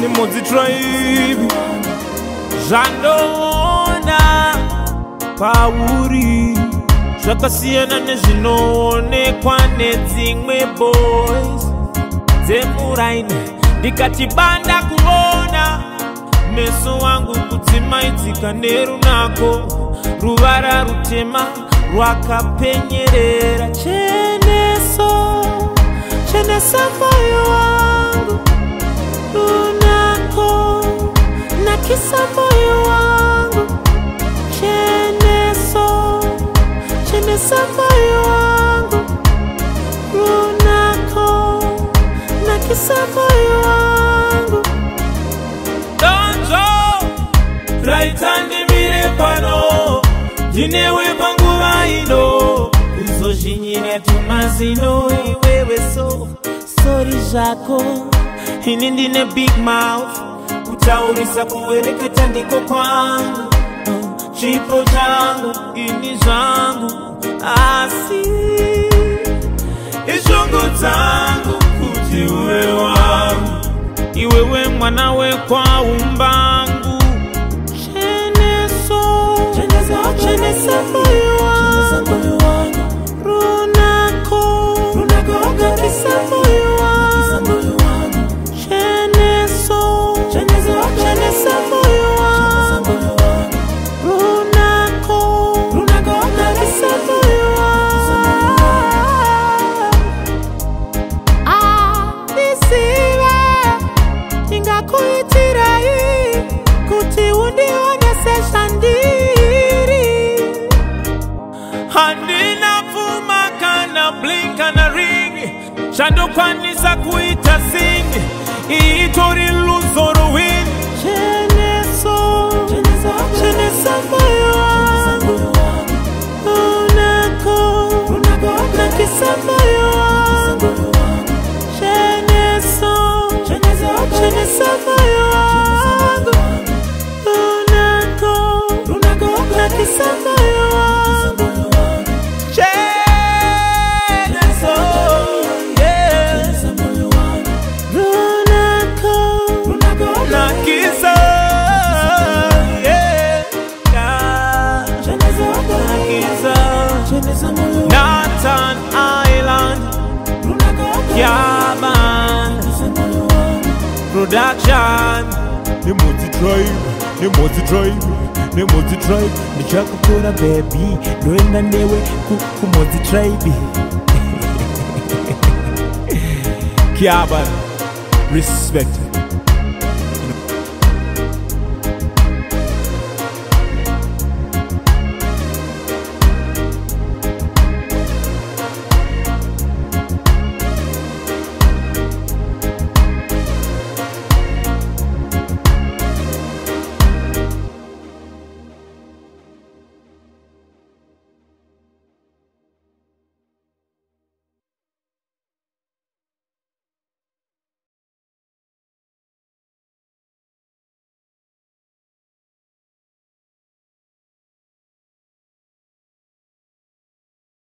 nimudzitroivi zvandoona pauri zvakasiyana nezvinoonekwa nedzimwe boys dzemuraini ndikatibanda kuona meso wangu kudzimaidzika nerunako ruvara rutema rwakapenyerera cheneso chenesa mwoyo wangu runako nakisa mwoyo wangu cheneso chenesa mwoyo wangu runako nakisa mwoyo wangu danzo raitandimire pano ndinewe mang zino iwewe so sori zvako ini ndine big mouth kutaurisa kuwereketa ndiko kwangu chipo changu ini zvangu asi ishongo dzangu kuti uwe wangu iwewe mwana wekwaumbaa kuitirai kuti undione sezvandiri handina pfuma kana blinkana ring zvandokwanisa kuita sini iitorio Yaman Production Ni Mozi Tribe Ni Mozi Tribe Ni Mozi Tribe Ni Chaka Kora Baby Noenda Newe Kuku Mozi Tribe Kiaban Respect